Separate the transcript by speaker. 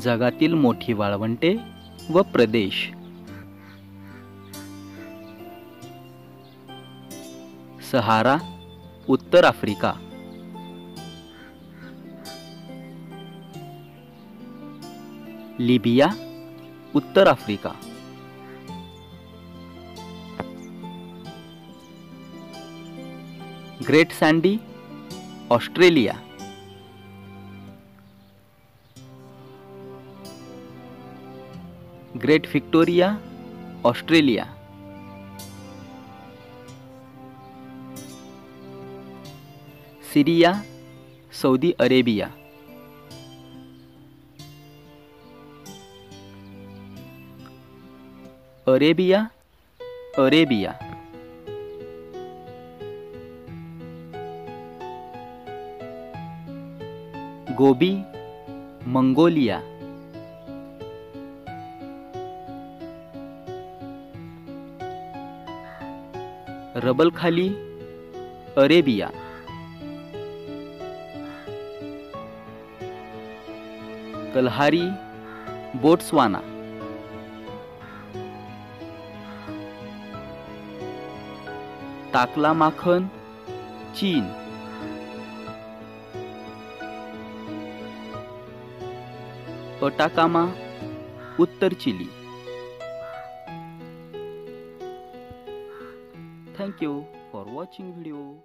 Speaker 1: जगातील मोठी वाळवंटे व प्रदेश. सहारा उत्तर आफ्रिका. लिबिया उत्तर Africa. Great Sandy Australia. Great Victoria Australia. Syria Saudi Arabia. Arabia Arabia. Gobi Mongolia. Rub al Khali Arabia. Kalahari Botswana. Taklamakan चीन. Atacama Uttar Chile. Thank you for watching video.